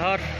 শহর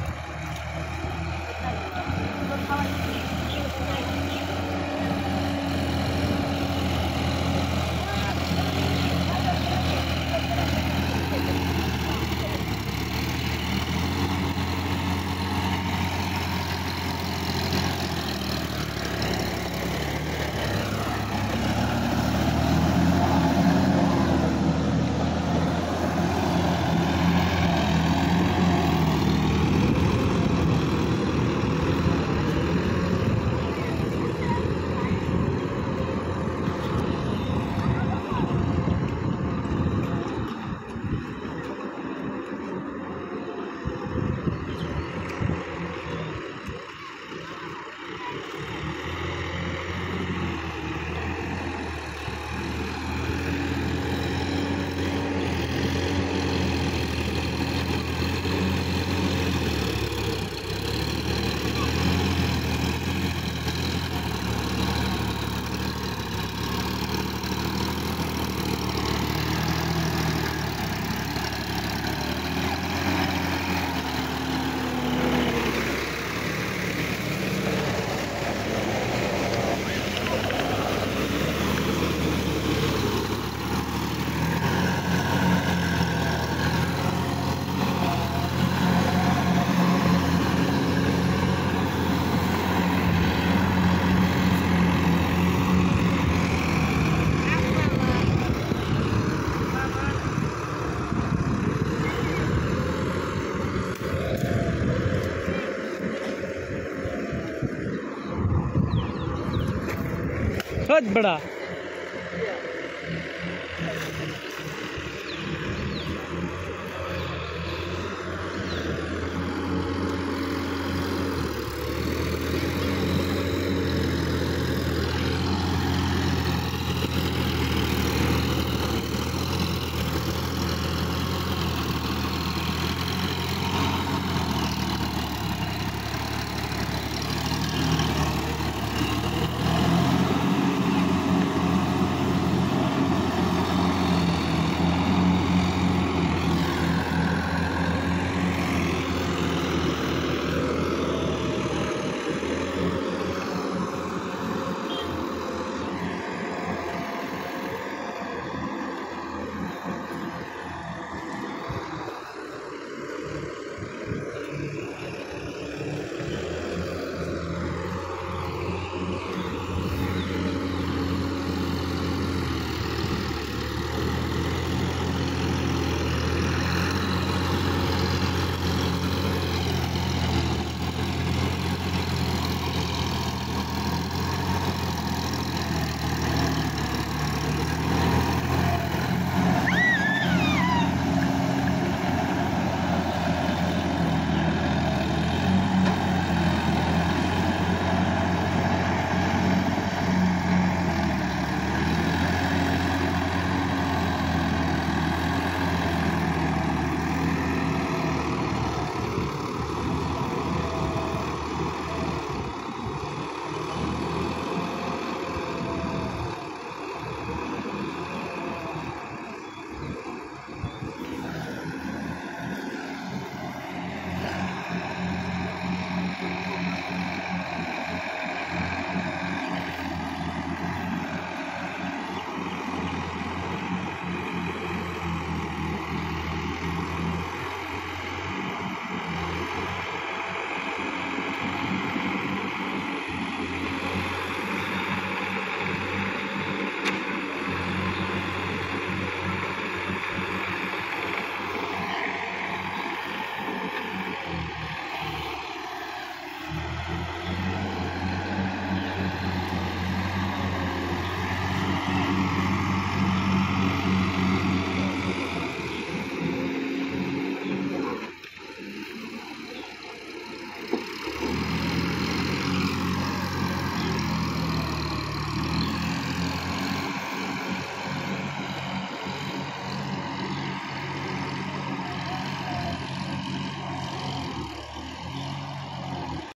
बहुत बड़ा।